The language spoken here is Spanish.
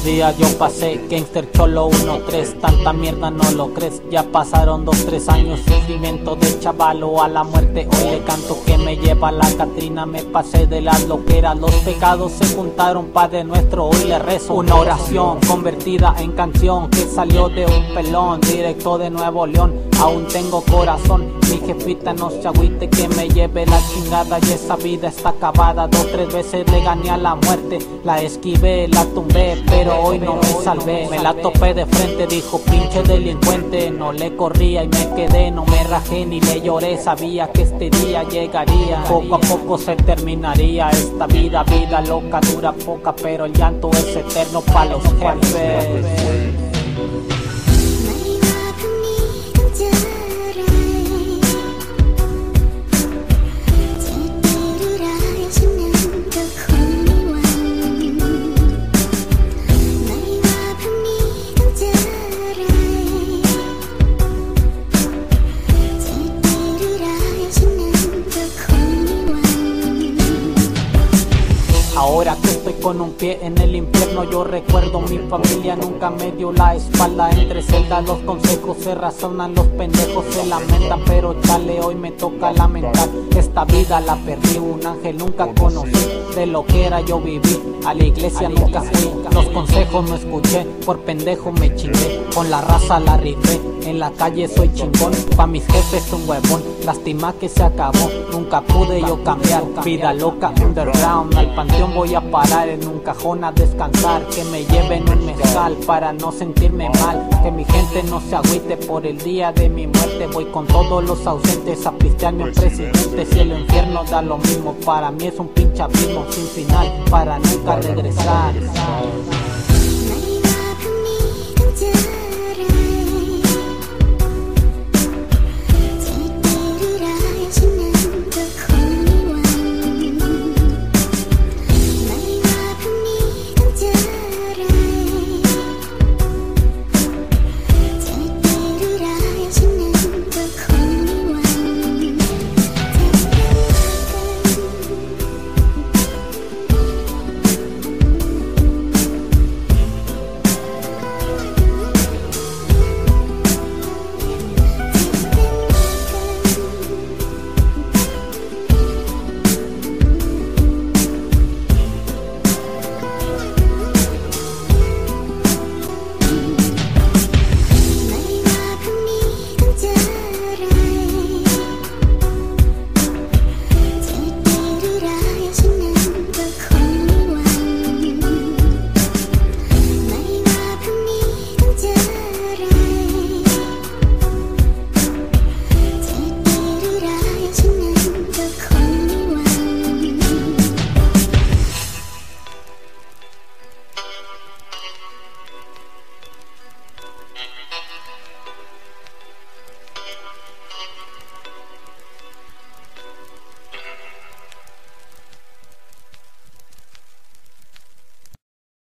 Días yo pasé, Gangster Cholo 1-3, tanta mierda no lo crees. Ya pasaron 2-3 años, sufrimiento de chavalo a la muerte. Hoy le canto que me lleva la Catrina, me pasé de las loqueras. Los pecados se juntaron, Padre nuestro, hoy le rezo. Una oración convertida en canción que salió de un pelón, directo de Nuevo León. Aún tengo corazón, jefita no se que me lleve la chingada y esa vida está acabada. Dos, tres veces le gané a la muerte, la esquivé, la tumbé, pero hoy no me salvé. Me la topé de frente, dijo pinche delincuente. No le corría y me quedé, no me rajé ni le lloré. Sabía que este día llegaría, poco a poco se terminaría esta vida. Vida loca dura poca, pero el llanto es eterno para los jefes. Ahora que estoy con un pie en el infierno, yo recuerdo mi familia nunca me dio la espalda. Entre celdas los consejos se razonan, los pendejos se lamentan, pero chale, hoy me toca lamentar. Esta vida la perdí, un ángel nunca conocí. De lo que era yo viví, a la iglesia nunca fui. Los consejos no escuché, por pendejo me chingué. Con la raza la rifé, en la calle soy chingón. Pa' mis jefes un huevón, lástima que se acabó. Nunca pude yo cambiar, vida loca underground. Al panteón voy a parar en un cajón a descansar. Que me lleven un mezcal para no sentirme mal. Que mi gente no se agüite por el día de mi muerte. Voy con todos los ausentes a pistearme un presidente. Si el infierno da lo mismo, para mí es un pinche abismo sin final. Para nunca regresar.